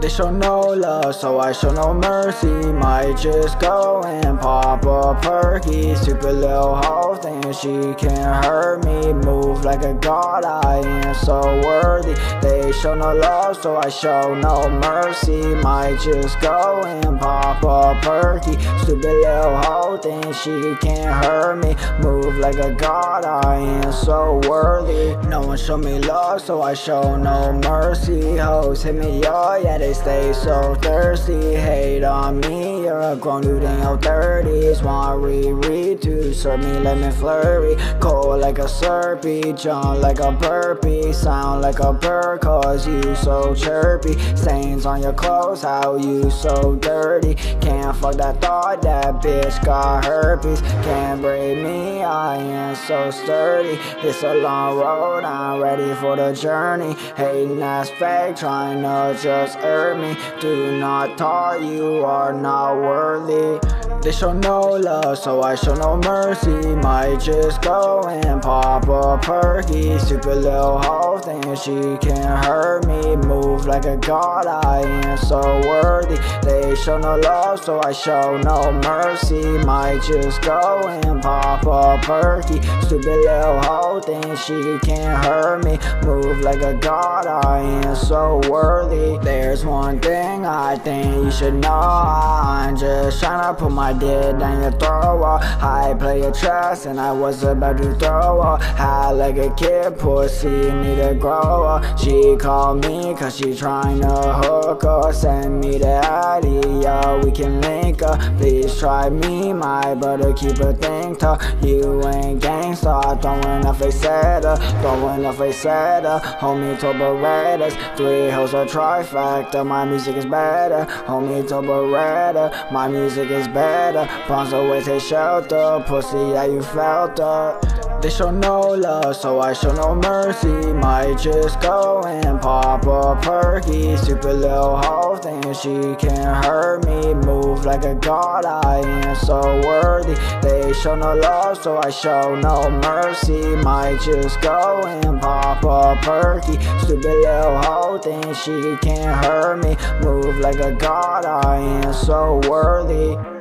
They show no love, so I show no mercy. Might just go and pop a perky. Stupid little hoe thinks she can't hurt me. Move like a god, I am so worthy. They show no love, so I show no mercy. Might just go and pop a perky. Stupid little hoe thinks she can't hurt me. Move like a god, I am so worthy. No one show me love, so I show no mercy. Hoes hit me up, yeah, they stay so thirsty. Hate on me, you're a grown dude in your 30s Want reread to serve me lemon flurry. Cold like a slurpee, jump like a burpee. Sound like a bird cause you so chirpy. Stains on your clothes, how you so dirty. Can't fuck that thought, that bitch got herpes Can't break me, I am so sturdy It's a long road, I'm ready for the journey Hating ass fake, trying to just hurt me. Do not talk, you are not worthy. They show no love, so I show no mercy. Might just go and pop a perky. Stupid little hoe thinks she can't hurt me. Like a god, I am so worthy. They show no love, so I show no mercy. Might just go and pop a perky. Stupid little hoe thinks she can't hurt me. Move like a god, I am so worthy. There's one thing I think you should know. I'm just trying to put my dick down your throat. I play a trust and I was about to throw her. High like a kid, pussy need a grower. She called me cause she trying to hook her. Send me the Addy, yeah, we can link up Please try me, my brother, keep a thing tough. You ain't gangsta, throwing a face at her. Throwing a face at her. Homie told Berettas, three hoes a trifecta my music is better. Homie to Beretta, my music is better. Pawns always take shelter, pussy, yeah, you felt it. They show no love, so I show no mercy. Might just go and pop a perky. Stupid little hoe thinks she can't hurt me. Move like a god, I am so worthy. They show no love, so I show no mercy. Might just go and pop a perky. Stupid little hoe thinks she can't hurt me. Move like a god, I am so worthy.